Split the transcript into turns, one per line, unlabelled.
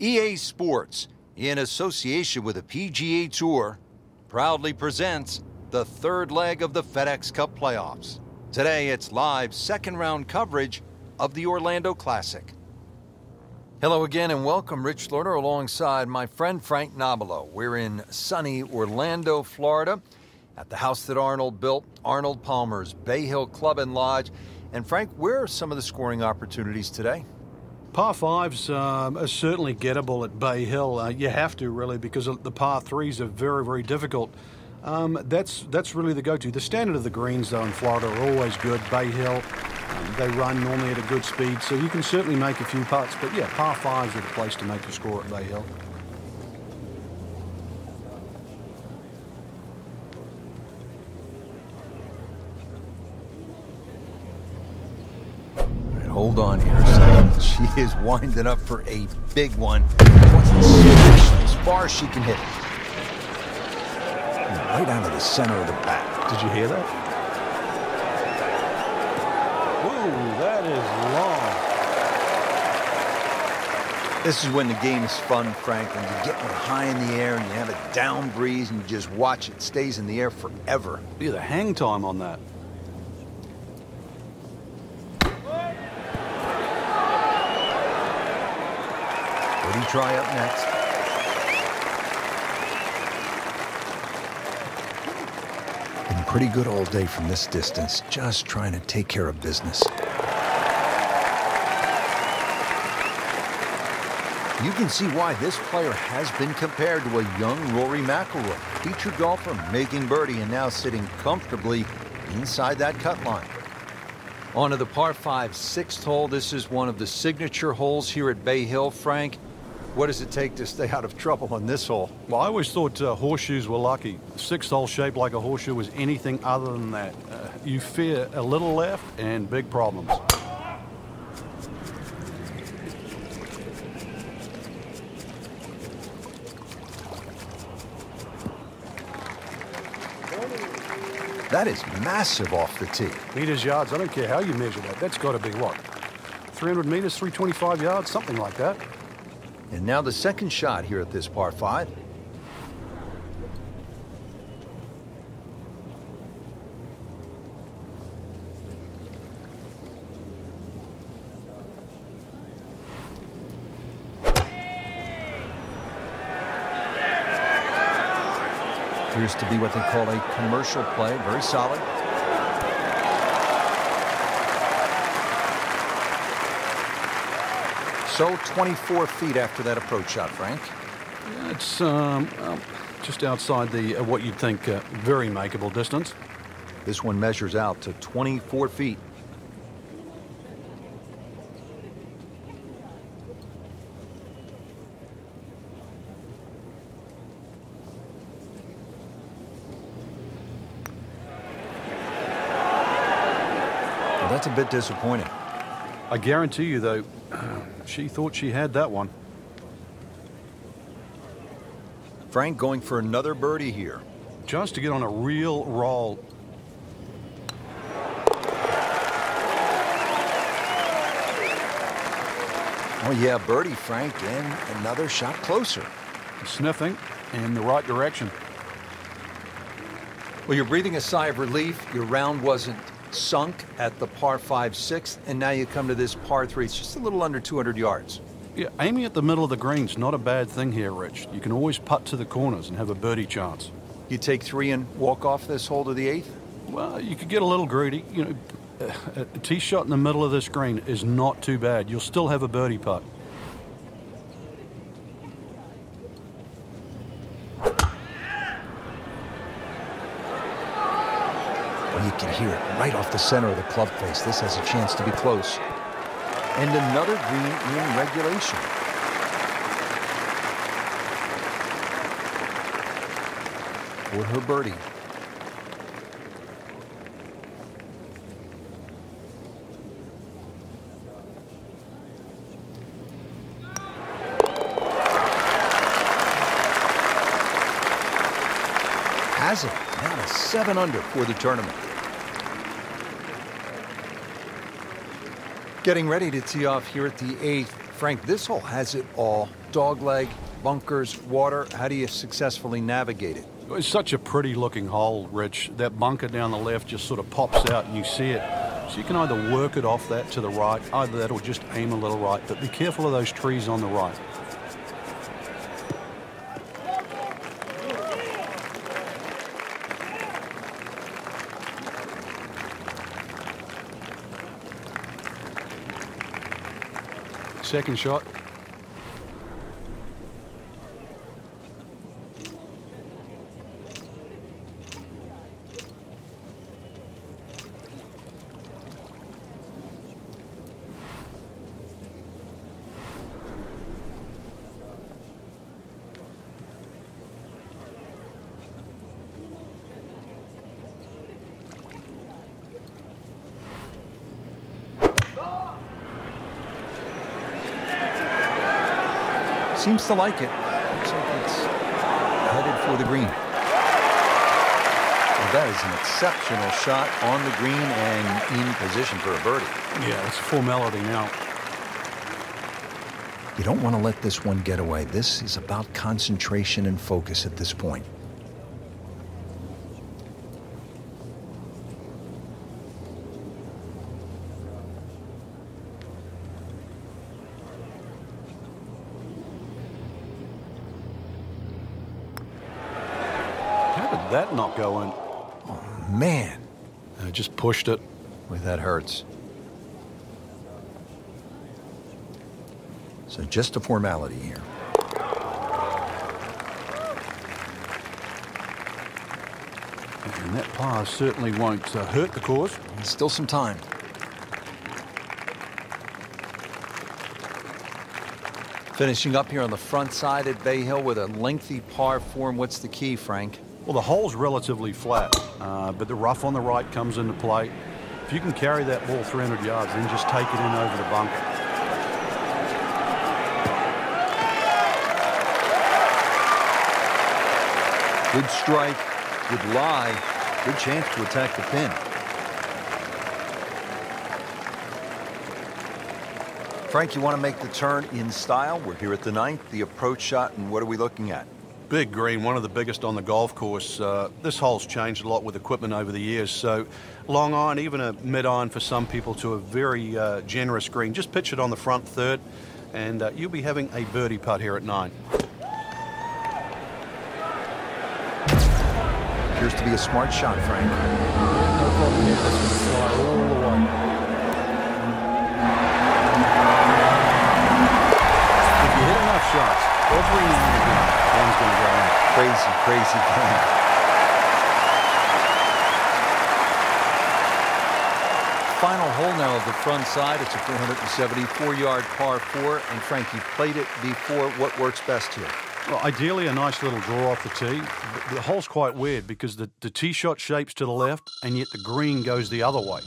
EA Sports, in association with the PGA Tour, proudly presents the third leg of the FedEx Cup playoffs. Today, it's live second round coverage of the Orlando Classic. Hello again and welcome, Rich Lerner, alongside my friend Frank Nobilo. We're in sunny Orlando, Florida, at the house that Arnold built, Arnold Palmer's Bay Hill Club and Lodge. And Frank, where are some of the scoring opportunities today?
Par fives um, are certainly gettable at Bay Hill. Uh, you have to really because the par threes are very, very difficult. Um, that's that's really the go-to. The standard of the greens though in Florida are always good. Bay Hill, um, they run normally at a good speed, so you can certainly make a few putts. But yeah, par fives are the place to make a score at Bay Hill.
Hold on here. She is winding up for a big one. Wants to see as far as she can hit it. Hmm, right out of the center of the bat.
Did you hear that? Whoa, that is long.
This is when the game is fun, Frank, when you get one high in the air and you have a down breeze and you just watch it stays in the air forever.
Look at the hang time on that.
Birdie try up next. Been pretty good all day from this distance, just trying to take care of business. You can see why this player has been compared to a young Rory McIlroy, featured golfer making birdie and now sitting comfortably inside that cut line. On to the par 5 sixth hole. This is one of the signature holes here at Bay Hill, Frank. What does it take to stay out of trouble on this hole?
Well, I always thought uh, horseshoes were lucky. Six hole shaped like a horseshoe was anything other than that. Uh, you fear a little left and big problems.
That is massive off the tee.
Meters, yards, I don't care how you measure that. That's got to be what? 300 meters, 325 yards, something like that.
And now the second shot here at this par 5. Appears to be what they call a commercial play. Very solid. So 24 feet after that approach shot, Frank.
It's um, well, just outside the uh, what you'd think uh, very makeable distance.
This one measures out to 24 feet. Well, that's a bit disappointing.
I guarantee you, though, she thought she had that one.
Frank going for another birdie here.
Just to get on a real roll.
Oh, yeah, birdie, Frank, and another shot closer.
Sniffing in the right direction.
Well, you're breathing a sigh of relief. Your round wasn't sunk at the par 5 sixth, and now you come to this par 3. It's just a little under 200 yards.
Yeah, aiming at the middle of the green's not a bad thing here, Rich. You can always putt to the corners and have a birdie chance.
You take three and walk off this hole to the eighth?
Well, you could get a little greedy. You know, a tee shot in the middle of this green is not too bad. You'll still have a birdie putt.
You can hear it right off the center of the club face. This has a chance to be close. And another green in regulation. For her birdie. Has it. Now a seven under for the tournament. Getting ready to tee off here at the eighth. Frank, this hole has it all. Dogleg, bunkers, water. How do you successfully navigate it?
It's such a pretty looking hole, Rich. That bunker down the left just sort of pops out and you see it. So you can either work it off that to the right, either that or just aim a little right, but be careful of those trees on the right. Second shot.
Seems to like it. Looks like it's headed for the green. Well, that is an exceptional shot on the green and in position for a birdie.
Yeah, it's full melody now.
You don't want to let this one get away. This is about concentration and focus at this point.
That not go in?
Oh, man.
I just pushed it.
Boy, that hurts. So just a formality here.
And that par certainly won't uh, hurt the course.
Still some time. Finishing up here on the front side at Bay Hill with a lengthy par form. What's the key, Frank?
Well, the hole's relatively flat, uh, but the rough on the right comes into play. If you can carry that ball 300 yards, then just take it in over the bunker.
Good strike, good lie, good chance to attack the pin. Frank, you want to make the turn in style? We're here at the ninth, the approach shot, and what are we looking at?
Big green, one of the biggest on the golf course. Uh, this hole's changed a lot with equipment over the years. So, long iron, even a mid iron for some people, to a very uh, generous green. Just pitch it on the front third, and uh, you'll be having a birdie putt here at nine.
Appears to be a smart shot, Frank.
No problem here. This is fly all the way. If you hit enough shots, every now and again, one's going to go in.
Crazy, crazy game. Final hole now of the front side. It's a 474-yard par four. And Frank, you played it before. What works best here?
Well, ideally, a nice little draw off the tee. The hole's quite weird because the, the tee shot shapes to the left, and yet the green goes the other way.